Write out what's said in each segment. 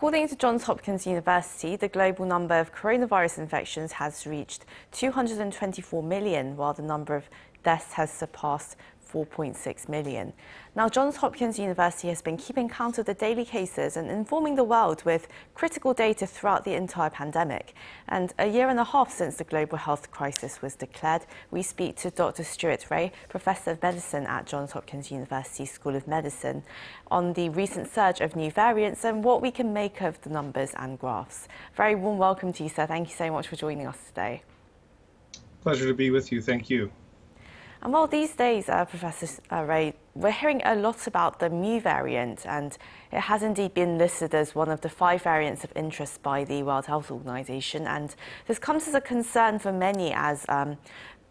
According to Johns Hopkins University, the global number of coronavirus infections has reached 224 million, while the number of deaths has surpassed 4.6 million. Now, Johns Hopkins University has been keeping count of the daily cases and informing the world with critical data throughout the entire pandemic. And a year and a half since the global health crisis was declared, we speak to Dr. Stuart Ray, Professor of Medicine at Johns Hopkins University School of Medicine, on the recent surge of new variants and what we can make of the numbers and graphs. Very warm welcome to you, sir. Thank you so much for joining us today. Pleasure to be with you. Thank you. And well, these days, uh, Professor uh, Ray, we're hearing a lot about the Mu variant, and it has indeed been listed as one of the five variants of interest by the World Health Organization. And this comes as a concern for many as um,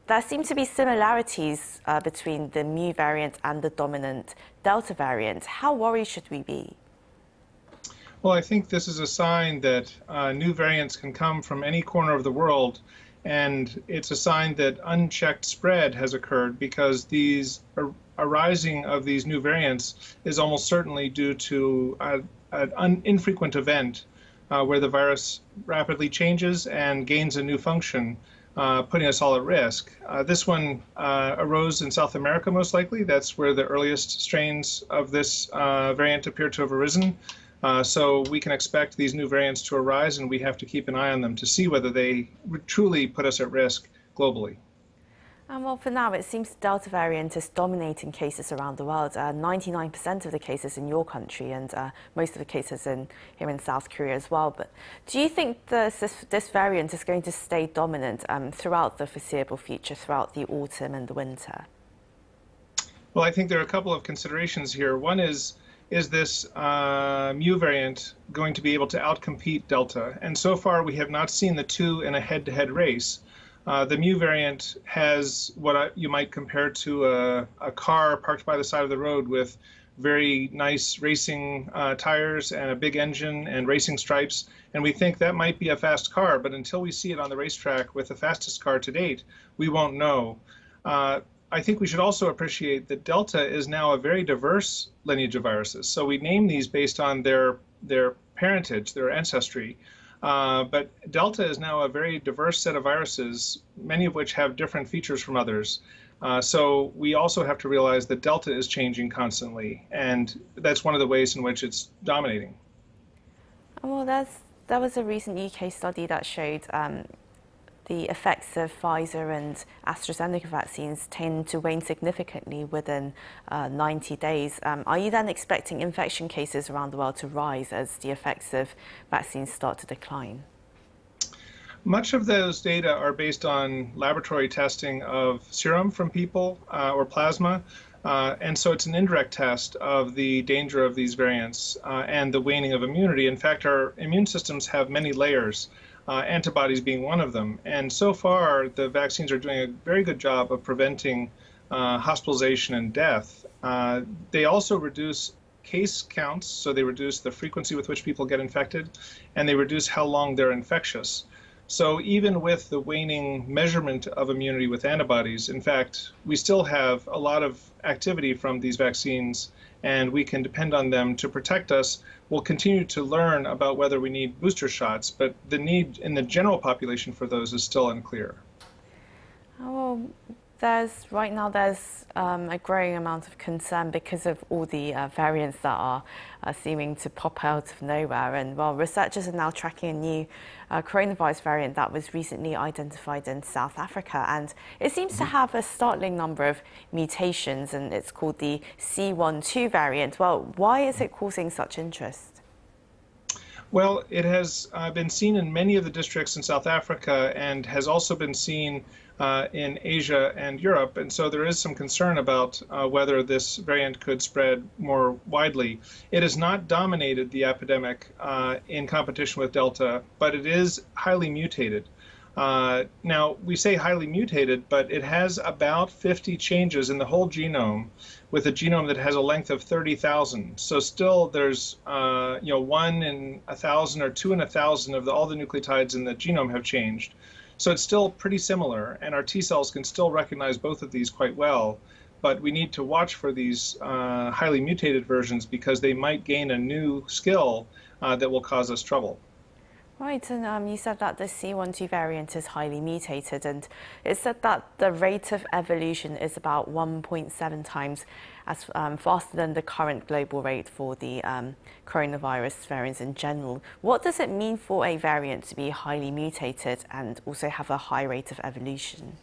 there seem to be similarities uh, between the Mu variant and the dominant Delta variant. How worried should we be? Well, I think this is a sign that uh, new variants can come from any corner of the world and it's a sign that unchecked spread has occurred because these arising of these new variants is almost certainly due to an infrequent event uh, where the virus rapidly changes and gains a new function, uh, putting us all at risk. Uh, this one uh, arose in South America most likely. That's where the earliest strains of this uh, variant appear to have arisen. Uh, so we can expect these new variants to arise, and we have to keep an eye on them to see whether they truly put us at risk globally. Um, well, for now, it seems the Delta variant is dominating cases around the world. 99% uh, of the cases in your country and uh, most of the cases in here in South Korea as well. But do you think this, this, this variant is going to stay dominant um, throughout the foreseeable future, throughout the autumn and the winter? Well, I think there are a couple of considerations here. One is is this uh, mu variant going to be able to outcompete Delta? And so far, we have not seen the two in a head-to-head race. Uh, the mu variant has what I, you might compare to a, a, car parked by the side of the road with very nice racing uh, tires and a big engine and racing stripes. And we think that might be a fast car, but until we see it on the racetrack with the fastest car to date, we won't know. Uh, I think we should also appreciate that Delta is now a very diverse lineage of viruses. So we name these based on their their parentage, their ancestry. Uh, but Delta is now a very diverse set of viruses, many of which have different features from others. Uh, so we also have to realize that Delta is changing constantly, and that's one of the ways in which it's dominating. Well, that's, that was a recent UK study that showed um, the effects of Pfizer and AstraZeneca vaccines tend to wane significantly within uh, 90 days. Um, are you then expecting infection cases around the world to rise as the effects of vaccines start to decline? Much of those data are based on laboratory testing of serum from people uh, or plasma. Uh, and so it's an indirect test of the danger of these variants uh, and the waning of immunity. In fact, our immune systems have many layers uh, antibodies being one of them. And so far, the vaccines are doing a very good job of preventing uh, hospitalization and death. Uh, they also reduce case counts, so they reduce the frequency with which people get infected, and they reduce how long they're infectious. So even with the waning measurement of immunity with antibodies, in fact, we still have a lot of activity from these vaccines, and we can depend on them to protect us. We'll continue to learn about whether we need booster shots, but the need in the general population for those is still unclear. Oh, there's right now there's um, a growing amount of concern because of all the uh, variants that are uh, seeming to pop out of nowhere. And well, researchers are now tracking a new uh, coronavirus variant that was recently identified in South Africa, and it seems to mm-hmm. have a startling number of mutations, and it's called the C12 variant. Well, why is it causing such interest? Well, it has uh, been seen in many of the districts in South Africa and has also been seen uh, in Asia and Europe. And so there is some concern about uh, whether this variant could spread more widely. It has not dominated the epidemic uh, in competition with Delta, but it is highly mutated. Uh, now, we say highly mutated, but it has about 50 changes in the whole genome with a genome that has a length of 30,000. So still there's, uh, you know, one in a thousand or two in a thousand of the, all the nucleotides in the genome have changed. So it's still pretty similar, and our T cells can still recognize both of these quite well. But we need to watch for these uh, highly mutated versions because they might gain a new skill uh, that will cause us trouble. Right, and um, you said that the C12 variant is highly mutated, and it said that the rate of evolution is about 1.7 times as um, faster than the current global rate for the um, coronavirus variants in general. What does it mean for a variant to be highly mutated and also have a high rate of evolution?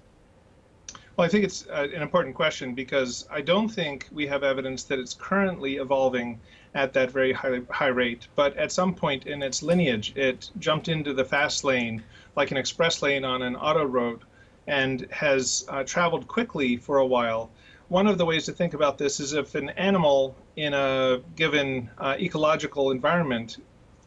Well, I think it's uh, an important question because I don't think we have evidence that it's currently evolving at that very high, high rate. But at some point in its lineage, it jumped into the fast lane like an express lane on an auto road and has uh, traveled quickly for a while. One of the ways to think about this is if an animal in a given uh, ecological environment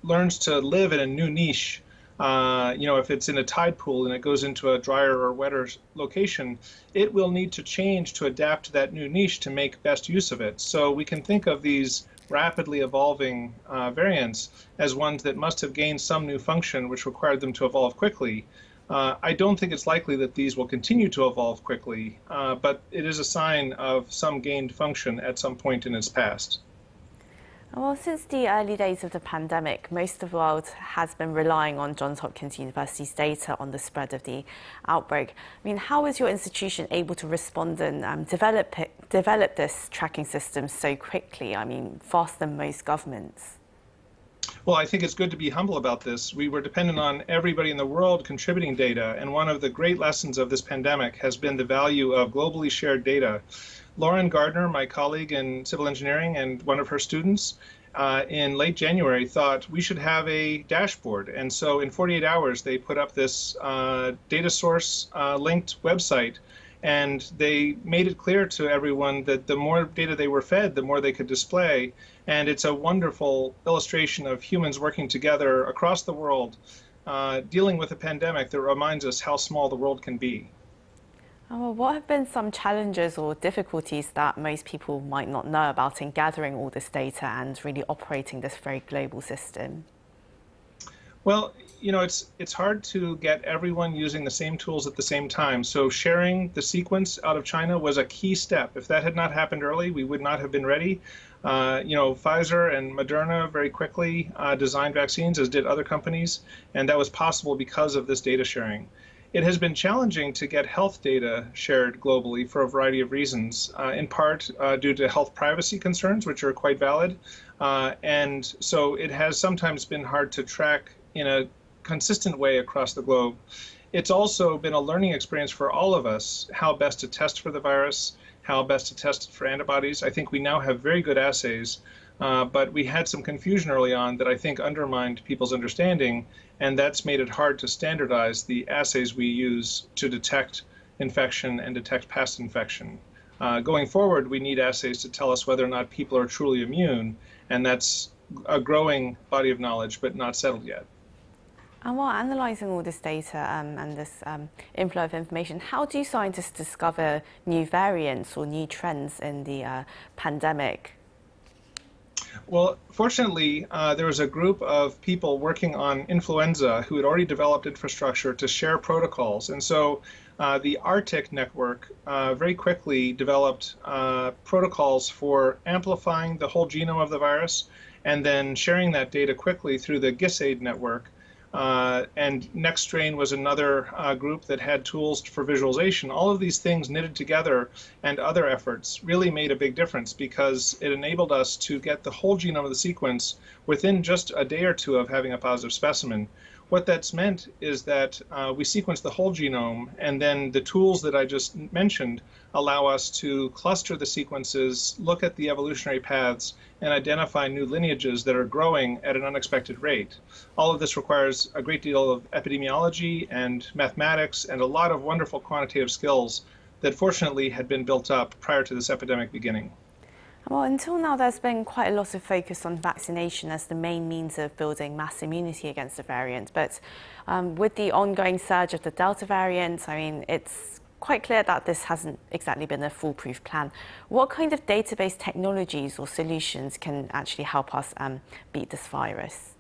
learns to live in a new niche uh, you know, if it's in a tide pool and it goes into a drier or wetter location, it will need to change to adapt to that new niche to make best use of it. So we can think of these rapidly evolving uh, variants as ones that must have gained some new function which required them to evolve quickly. Uh, I don't think it's likely that these will continue to evolve quickly, uh, but it is a sign of some gained function at some point in its past. Well, since the early days of the pandemic, most of the world has been relying on Johns Hopkins University's data on the spread of the outbreak. I mean, how is your institution able to respond and um, develop, it, develop this tracking system so quickly? I mean, faster than most governments. Well, I think it's good to be humble about this. We were dependent on everybody in the world contributing data, and one of the great lessons of this pandemic has been the value of globally shared data. Lauren Gardner, my colleague in civil engineering and one of her students, uh, in late January thought we should have a dashboard. And so in 48 hours, they put up this uh, data source uh, linked website. And they made it clear to everyone that the more data they were fed, the more they could display. And it's a wonderful illustration of humans working together across the world, uh, dealing with a pandemic that reminds us how small the world can be. Oh, what have been some challenges or difficulties that most people might not know about in gathering all this data and really operating this very global system? Well, you know, it's it's hard to get everyone using the same tools at the same time. So sharing the sequence out of China was a key step. If that had not happened early, we would not have been ready. Uh, you know, Pfizer and Moderna very quickly uh, designed vaccines, as did other companies, and that was possible because of this data sharing it has been challenging to get health data shared globally for a variety of reasons, uh, in part uh, due to health privacy concerns, which are quite valid. Uh, and so it has sometimes been hard to track in a consistent way across the globe. It's also been a learning experience for all of us how best to test for the virus, how best to test for antibodies. I think we now have very good assays uh, but we had some confusion early on that I think undermined people's understanding, and that's made it hard to standardize the assays we use to detect infection and detect past infection. Uh, going forward, we need assays to tell us whether or not people are truly immune, and that's a growing body of knowledge, but not settled yet. And while analysing all this data um, and this um, inflow of information, how do scientists discover new variants or new trends in the uh, pandemic? Well, fortunately, uh, there was a group of people working on influenza who had already developed infrastructure to share protocols. And so uh, the ARTIC network uh, very quickly developed uh, protocols for amplifying the whole genome of the virus and then sharing that data quickly through the GISAID network uh, and NextStrain was another uh, group that had tools for visualization. All of these things knitted together and other efforts really made a big difference because it enabled us to get the whole genome of the sequence within just a day or two of having a positive specimen. What that's meant is that uh, we sequence the whole genome, and then the tools that I just mentioned allow us to cluster the sequences, look at the evolutionary paths, and identify new lineages that are growing at an unexpected rate. All of this requires a great deal of epidemiology and mathematics and a lot of wonderful quantitative skills that fortunately had been built up prior to this epidemic beginning. Well, until now, there's been quite a lot of focus on vaccination as the main means of building mass immunity against the variant. But um, with the ongoing surge of the Delta variant, I mean, it's quite clear that this hasn't exactly been a foolproof plan. What kind of database technologies or solutions can actually help us um, beat this virus?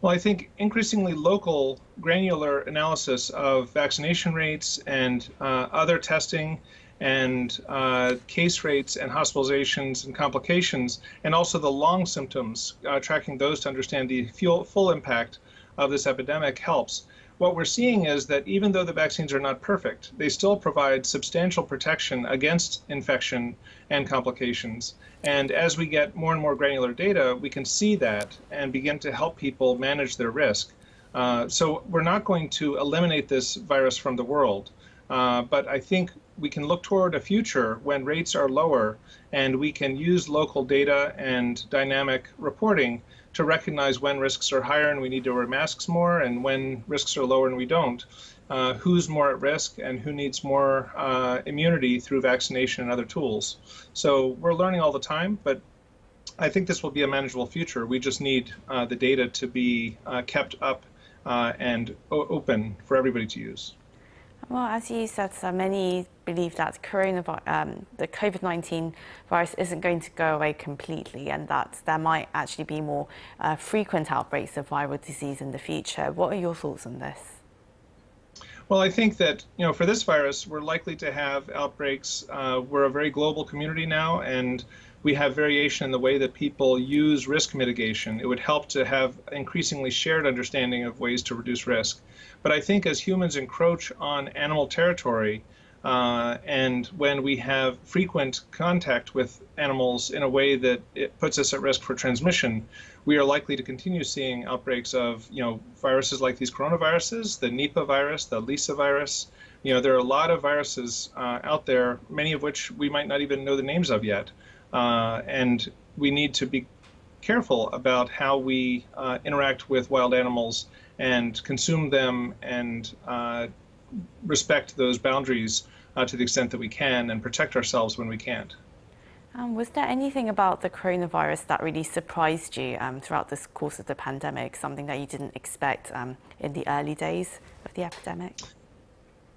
Well, I think increasingly local granular analysis of vaccination rates and uh, other testing and uh, case rates and hospitalizations and complications, and also the long symptoms, uh, tracking those to understand the full, full impact of this epidemic helps. What we're seeing is that even though the vaccines are not perfect, they still provide substantial protection against infection and complications. And as we get more and more granular data, we can see that and begin to help people manage their risk. Uh, so we're not going to eliminate this virus from the world. Uh, but I think we can look toward a future when rates are lower and we can use local data and dynamic reporting to recognize when risks are higher and we need to wear masks more and when risks are lower and we don't. Uh, who's more at risk and who needs more uh, immunity through vaccination and other tools. So we're learning all the time, but I think this will be a manageable future. We just need uh, the data to be uh, kept up uh, and open for everybody to use. Well, as you said, so many believe that um, the COVID-19 virus isn't going to go away completely and that there might actually be more uh, frequent outbreaks of viral disease in the future. What are your thoughts on this? Well, I think that, you know, for this virus, we're likely to have outbreaks. Uh, we're a very global community now, and we have variation in the way that people use risk mitigation. It would help to have increasingly shared understanding of ways to reduce risk. But I think as humans encroach on animal territory, uh, and when we have frequent contact with animals in a way that it puts us at risk for transmission, we are likely to continue seeing outbreaks of, you know, viruses like these coronaviruses, the Nipah virus, the lyssavirus. You know, there are a lot of viruses uh, out there, many of which we might not even know the names of yet. Uh, and we need to be careful about how we uh, interact with wild animals and consume them and uh, respect those boundaries uh, to the extent that we can and protect ourselves when we can't. Um, was there anything about the coronavirus that really surprised you um, throughout this course of the pandemic, something that you didn't expect um, in the early days of the epidemic?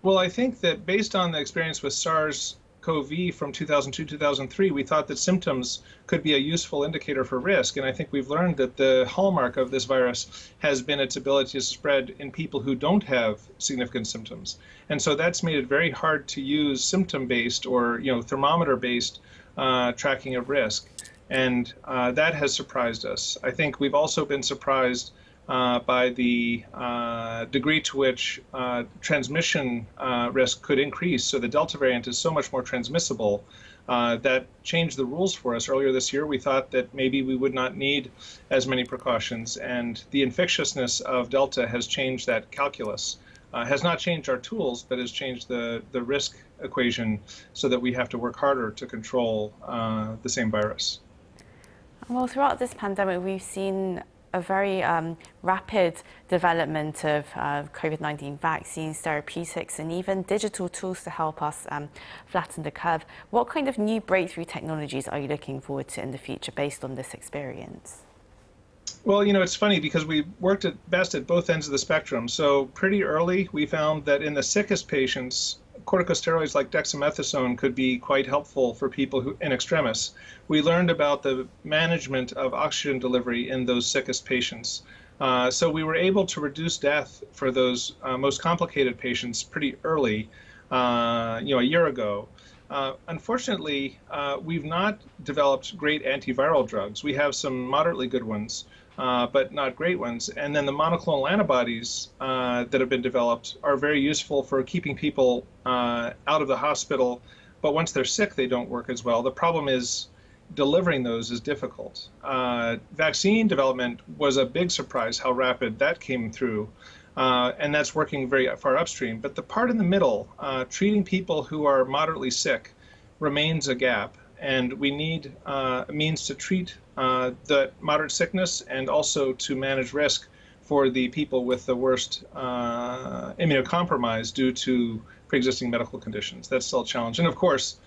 Well, I think that based on the experience with SARS CoV from 2002 2003, we thought that symptoms could be a useful indicator for risk. And I think we've learned that the hallmark of this virus has been its ability to spread in people who don't have significant symptoms. And so that's made it very hard to use symptom based or you know thermometer based uh, tracking of risk. And uh, that has surprised us. I think we've also been surprised uh, by the uh, degree to which uh, transmission uh, risk could increase. So the Delta variant is so much more transmissible uh, that changed the rules for us. Earlier this year, we thought that maybe we would not need as many precautions, and the infectiousness of Delta has changed that calculus. Uh, has not changed our tools, but has changed the, the risk equation so that we have to work harder to control the same virus. Well, throughout this pandemic, we've seen a very um, rapid development of uh, COVID-19 vaccines, therapeutics, and even digital tools to help us um, flatten the curve. What kind of new breakthrough technologies are you looking forward to in the future based on this experience? Well, you know, it's funny because we worked at best at both ends of the spectrum. So pretty early, we found that in the sickest patients, corticosteroids like dexamethasone could be quite helpful for people who in extremis. We learned about the management of oxygen delivery in those sickest patients. Uh, so we were able to reduce death for those uh, most complicated patients pretty early, uh, you know, a year ago. Uh, unfortunately, uh, we've not developed great antiviral drugs. We have some moderately good ones, uh, but not great ones. And then the monoclonal antibodies uh, that have been developed are very useful for keeping people uh, out of the hospital. But once they're sick, they don't work as well. The problem is delivering those is difficult. Uh, vaccine development was a big surprise how rapid that came through. Uh, and that's working very far upstream. But the part in the middle, treating people who are moderately sick, remains a gap and we need means to treat uh, the moderate sickness and also to manage risk for the people with the worst uh, immunocompromise due to pre-existing medical conditions. That's still a challenge. And of course,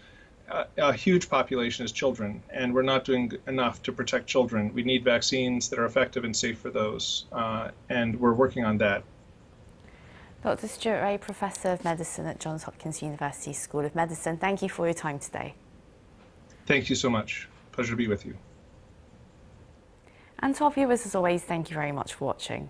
a huge population is children, and we're not doing enough to protect children. We need vaccines that are effective and safe for those, uh, and we're working on that. Dr. Stuart Ray, Professor of Medicine at Johns Hopkins University School of Medicine, thank you for your time today. Thank you so much. Pleasure to be with you. And to our viewers, as always, thank you very much for watching.